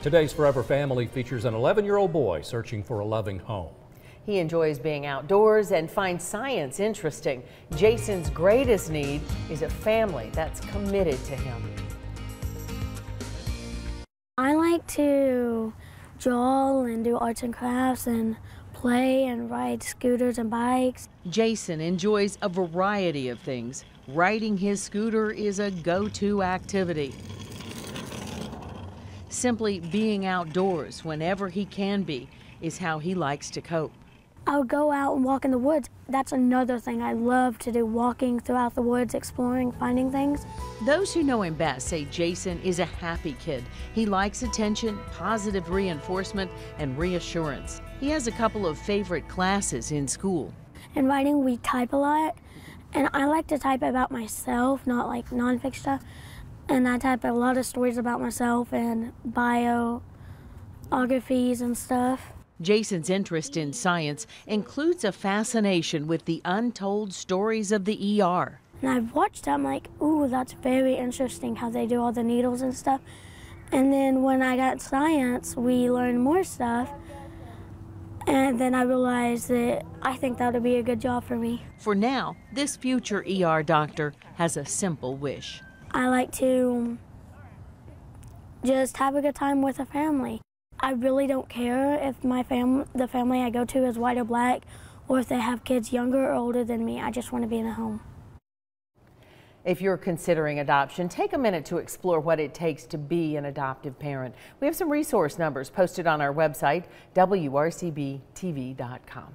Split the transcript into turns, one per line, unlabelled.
Today's Forever Family features an 11 year old boy searching for a loving home.
He enjoys being outdoors and finds science interesting. Jason's greatest need is a family that's committed to him.
I like to draw and do arts and crafts and play and ride scooters and bikes.
Jason enjoys a variety of things. Riding his scooter is a go to activity. Simply being outdoors whenever he can be is how he likes to cope.
I'll go out and walk in the woods. That's another thing I love to do, walking throughout the woods, exploring, finding things.
Those who know him best say Jason is a happy kid. He likes attention, positive reinforcement, and reassurance. He has a couple of favorite classes in school.
In writing, we type a lot, and I like to type about myself, not like nonfiction stuff. And I type a lot of stories about myself and biographies and stuff.
Jason's interest in science includes a fascination with the untold stories of the ER.
And I've watched them like, ooh, that's very interesting how they do all the needles and stuff. And then when I got science, we learned more stuff. And then I realized that I think that would be a good job for me.
For now, this future ER doctor has a simple wish.
I like to just have a good time with a family. I really don't care if my fam the family I go to is white or black or if they have kids younger or older than me. I just want to be in a home.
If you're considering adoption, take a minute to explore what it takes to be an adoptive parent. We have some resource numbers posted on our website, WRCBTV.com.